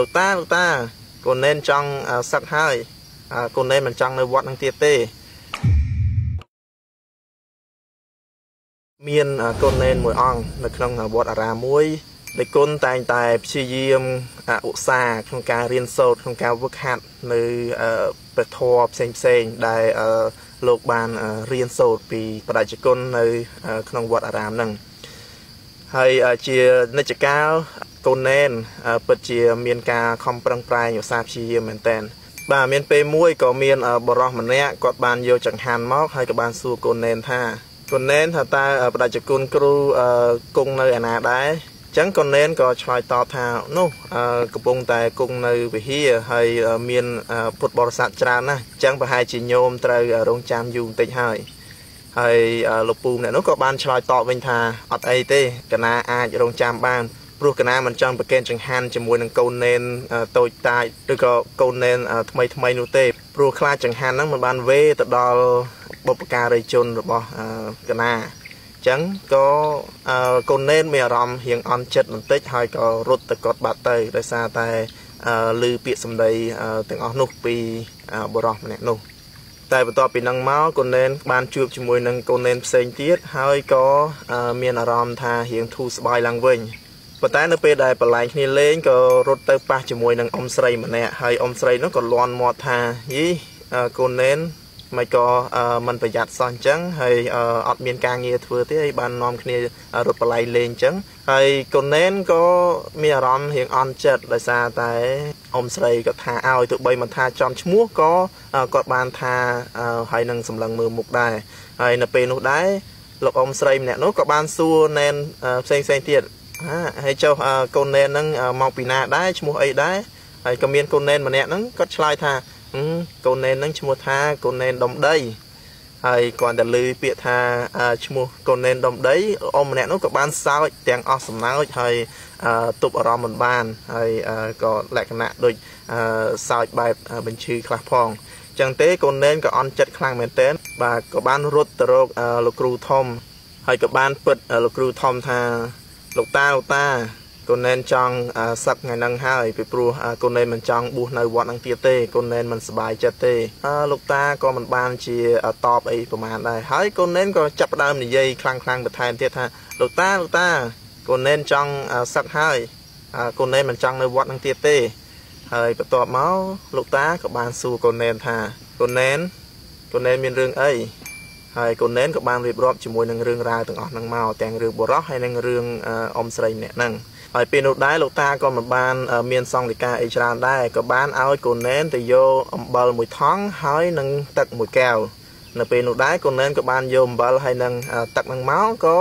លោកតាលោកតាកូនណែនចង់សឹកហើយកូនណែនមិនចង់នៅវត្តនឹងទៀតទេ មានកូនណែនមួយអង្គនៅក្នុងវត្តអារាមមួយដែលគុណតែងតែព្យាយាមឧស្សាហ៍ក្នុងការរៀនសូត្រក្នុងការវឹកហាត់នៅព្រះធម៌ផ្សេងផ្សេងដែលលោកបានរៀនសូត្រពីបដិជគុណនៅ ក្នុងវត្តអារាមហ្នឹងហើយជានិច្ចកាល កូនណែនពិតជាមានការខំប្រឹងប្រែងឧស្សាហ៍ព្យាយាមមែនតើបាទមានពេលមួយក៏មានបរិសម្នាក់គាត់បានយកចង្ហាន់មកហើយក៏បានសួរកូនណែនថាកូនណែនថាតើបដិជគុណគ្រូគង់នៅឯណាដែរចឹងកូនណែនក៏ឆ្លើយតបថានោះកំពុងតែគង់នៅវិហារហើយមានពុទ្ធបរិស័ទច្រើនណាស់ចឹងប្រហែលជាញោមត្រូវរងចាំយូរបន្តិចហើយហើយលោកពូម្នាក់នោះក៏បានឆ្លើយតបវិញថាអត់អីទេកណាអាចរងចាំបាន ព្រោះកណាមិនចង់ប្រកេនចង្ហាន់ជាមួយនឹងកូនណែនតូចតាចឬក៏កូនណែនថ្មីថ្មីនោះទេព្រោះខ្លាចចង្ហាន់ហ្នឹងមិនបានវេទៅដល់បុព្វការីជនរបស់កណាចឹងក៏កូនណែនមានអារម្មណ៍រៀងអន់ចិត្តបន្តិចហើយក៏រត់ទៅកត់បាត់ទៅដោយសារតែឮពាក្យសម្ដីទាំងអស់នោះពីបរិសម្នាក់នោះតែបន្ទាប់ពីនឹងមកកូនណែនបានជួបជាមួយនឹងកូនណែនផ្សេងទៀតហើយក៏មានអារម្មណ៍ថារៀងធូរស្បើយឡើងវិញ ប៉ុន្តែនៅពេលដែលបន្លែងគ្នាលេងក៏រត់ទៅប៉ះជាមួយនឹងអ៊ំស្រីម្នាក់ហើយអ៊ំស្រីនោះក៏លន់មាត់ថាយីកូនណែនមិនក៏មិនប្រយ័ត្នសោះអញ្ចឹងហើយអត់មានការងារធ្វើទេហើយបាននាំគ្នារត់បល័យលេងអញ្ចឹងហើយកូនណែនក៏មានអារម្មណ៍រៀងអន់ចិត្តដោយសារតែអ៊ំស្រីក៏ថាឲ្យទោះបីមិនថាចំឈ្មោះក៏គាត់បានថាហើយនឹងសម្លឹងមើលមុខដែរហើយនៅពេលនោះដែរលោកអ៊ំស្រីម្នាក់នោះក៏បានសួរណែនផ្សេងផ្សេងទៀត ហាហើយចុះកូនណែនហ្នឹងមកពីណាដែរឈ្មោះអីដែរហើយក៏មានកូនណែនម្នាក់ហ្នឹងគាត់ឆ្លើយថាកូនណែនហ្នឹងឈ្មោះថាកូនណែនដុំដីហើយគាត់តែឮពាក្យថាឈ្មោះកូនណែនដុំដីអ៊ំម្នាក់នោះក៏បានសើចទាំងអស់សំណើចហើយទប់អារម្មណ៍មិនបានហើយក៏លក្ខណៈដូចសើចបែបបញ្ឈឺខ្លះផងចឹងទេកូនណែនក៏អន់ចិត្តខ្លាំងមែនទែនបាទក៏បានរត់ទៅរកលោកគ្រូធំហើយក៏បានពិតលោកគ្រូធំថា លោកតាលោកតាកូនណែនចង់សឹកថ្ងៃហ្នឹងហើយពីព្រោះកូនណែនមិនចង់បួសនៅវត្តហ្នឹងទៀតទេកូនណែនមិនសប្បាយចិត្តទេលោកតាក៏មិនបានជាតបអីប្រហែលដែរហើយកូនណែនក៏ចាប់ផ្ដើមនិយាយខ្លាំងខ្លាំងបន្ថែមទៀតថាលោកតាលោកតាកូនណែនចង់សឹកហើយកូនណែនមិនចង់នៅវត្តហ្នឹងទៀតទេ ហើយបន្ទាប់មកលោកតាក៏បានសួរកូនណែនថាកូនណែនកូនណែនមានរឿងអី ហើយកូនណែនក៏បានរៀបរាប់ជាមួយនឹងរឿងរ៉ាវទាំងអស់ហ្នឹងមកទាំងរឿងបុរសហើយនិងរឿងអ៊ំស្រីម្នាក់ហ្នឹងហើយពេលនោះដែរលោកតាក៏មិនបាន មានសង្ឃិកាអីច្រើនដែរក៏បានឲ្យកូនណែនទៅយកអំបិលមួយថង់ហើយនឹងទឹកមួយកែវនៅពេលនោះដែរកូនណែនក៏បានយកអំបិលហើយនឹងទឹកនឹងមកក៏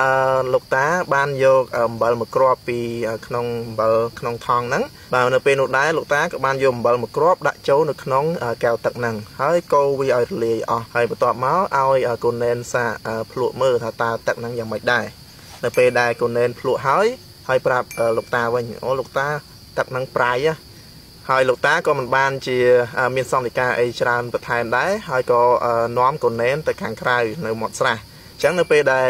អឺលោកតាបានយកអំបិលមួយគ្រាប់ពីក្នុងអំបិលក្នុងថង់ហ្នឹងបាទនៅពេលនោះដែរលោកតាក៏បានយកអំបិលមួយគ្រាប់ដាក់ចូលនៅក្នុងកែវទឹកហ្នឹងហើយកូរវាឲ្យរលាយអស់ហើយបន្ទាប់មកឲ្យកូនណែនសាភ្លក់មើលថាតើទឹកហ្នឹងយ៉ាងម៉េចដែរនៅពេលដែលកូនណែនភ្លក់ហើយហើយប្រាប់លោកតាវិញអូលោកតាទឹកនឹងប្រៃហើយលោកតាក៏មិនបានជាមានសន្និកាអីច្រើនបន្ថែមដែរហើយក៏នាំកូនណែនទៅខាងក្រៅនៅមាត់ស្រះ អញ្ចឹងនៅពេលដែល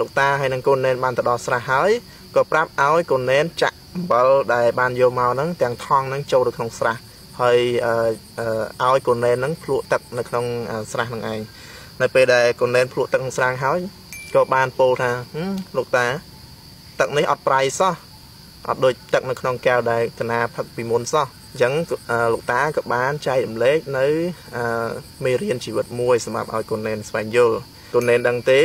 លោកតាហើយនឹងកូនណែនបានទៅដល់ស្រះហើយក៏ប្រាប់ឲ្យកូនណែនចាក់អំបិលដែលបានយកមកហ្នឹងទាំងថងហ្នឹងចូលទៅក្នុងស្រះហើយឲ្យកូនណែនហ្នឹងភ្លក់ទឹកនៅក្នុងស្រះហ្នឹងឯងនៅពេលដែលកូនណែនភ្លក់ទឹកក្នុងស្រះហើយក៏បានពោលថាលោកតា ទឹកនេះអត់ប្រៃសោះអត់ដូចទឹកនៅក្នុងកែវដែលកណាផឹកពីមុនសោះអញ្ចឹងលោកតាក៏បានចែករំលែកនៅមេរៀនជីវិតមួយសម្រាប់ឲ្យកូនណែនស្វែងយល់ កូនណែនដឹងទេ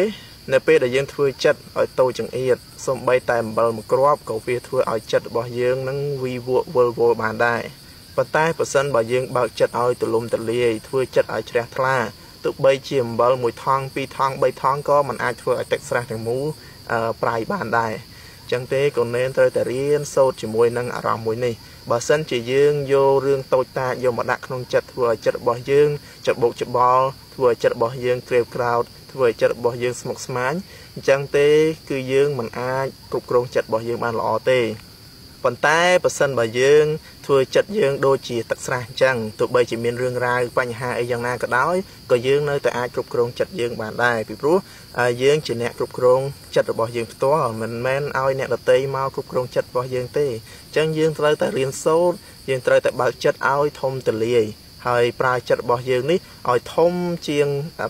នៅពេលដែលយើងធ្វើចិត្តឲ្យតូចចង្អៀតសំបីតែអំបិលមួយគ្រាប់ក៏វាធ្វើឲ្យចិត្តរបស់យើងនឹងវីវក់វល់វល់បានដែរប៉ុន្តែប្រសិនបើយើងបើកចិត្តឲ្យទូលំទូលាយធ្វើចិត្តឲ្យជ្រះថ្លាទោះបីជាអំបិលមួយថង់ពីរថង់បីថង់ក៏មិនអាចធ្វើឲ្យទឹកស្រះទាំងមូលប្រៃបានដែរ ចឹងទេកូននេនត្រូវតែរៀនសូត្រជាមួយនឹងអារម្មណ៍មួយនេះបើសិនជាយើងយករឿងតូចតាចយកមកដាក់ក្នុងចិត្តធ្វើឲ្យចិត្តរបស់យើងច្បុកច្បល់ធ្វើឲ្យចិត្តរបស់យើងក្រេវក្រោតធ្វើឲ្យចិត្តរបស់យើងស្មុគស្មាញអញ្ចឹងទេ គឺយើងមិនអាចគ្រប់គ្រងចិត្តរបស់យើងបានល្អទេ ប៉ុន្តែបើសិនបើយើង ធ្វើចិត្តយើងដូចជាទឹកស្រះអញ្ចឹងទោះបីជាមានរឿងរ៉ាវបញ្ហាអីយ៉ាងណាក៏ដោយក៏យើងនៅតែអាចគ្រប់គ្រងចិត្តយើងបានដែរពីព្រោះយើងជាអ្នកគ្រប់គ្រងចិត្តរបស់យើងផ្ទាល់មិនមែនឲ្យអ្នកដទៃមកគ្រប់គ្រងចិត្តរបស់យើងទេអញ្ចឹងយើងត្រូវតែរៀនសូត្រយើងត្រូវតែបើកចិត្តឲ្យធំទលាយហើយប្រើចិត្តរបស់យើងនេះឲ្យធំជាង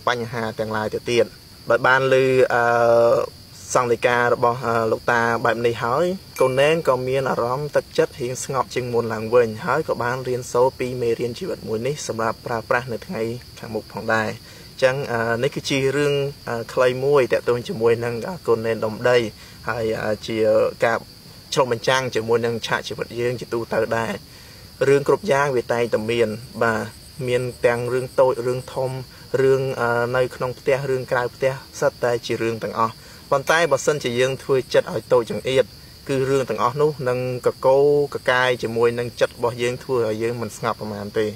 បញ្ហាទាំងឡាយទៅទៀតបើបានលឺអឺ សង្ឃលេខារបស់លោកតាបែបនេះហើយកូនណែនក៏មានអារម្មណ៍ទឹកចិត្តរៀងស្ងប់ជាងមុនឡើងវិញហើយក៏បានរៀនសូត្រពីមេរៀនជីវិតមួយនេះសម្រាប់ប្រើប្រាស់នៅថ្ងៃខាងមុខផងដែរអញ្ចឹងនេះគឺជារឿងខ្លីមួយតទៅជាមួយនឹងកូនណែនដុំដីហើយជាការឆ្លុះបញ្ចាំងជាមួយនឹងឆាកជីវិតយើងជាទូទៅដែររឿងគ្រប់យ៉ាងវាតែងតែមាន បាទមានទាំងរឿងតូចរឿងធំរឿងនៅក្នុងផ្ទះរឿងក្រៅផ្ទះសិតតែជារឿងទាំងអស់ ប៉ុន្តែបើសិនជាយើងធ្វើចិត្តឲ្យតូចចង្អៀតគឺរឿងទាំងអស់នោះនឹងកកោកកាយជាមួយនឹងចិត្តរបស់យើងធ្វើឲ្យយើងមិនស្ងប់ប្រមាណទេ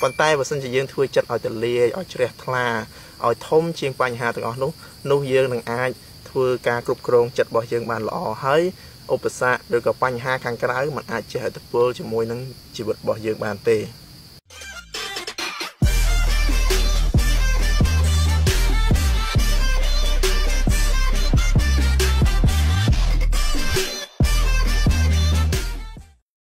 ប៉ុន្តែបើសិនជាយើងធ្វើចិត្តឲ្យទលាយឲ្យជ្រះថ្លាឲ្យធំជាងបញ្ហាទាំងអស់នោះនោះយើងនឹងអាចធ្វើការគ្រប់គ្រងចិត្តរបស់យើងបានល្អហើយឧបសគ្គឬក៏បញ្ហាខាងក្រៅมันអាចជះឥទ្ធិពលជាមួយនឹងជីវិតរបស់យើងបានទេ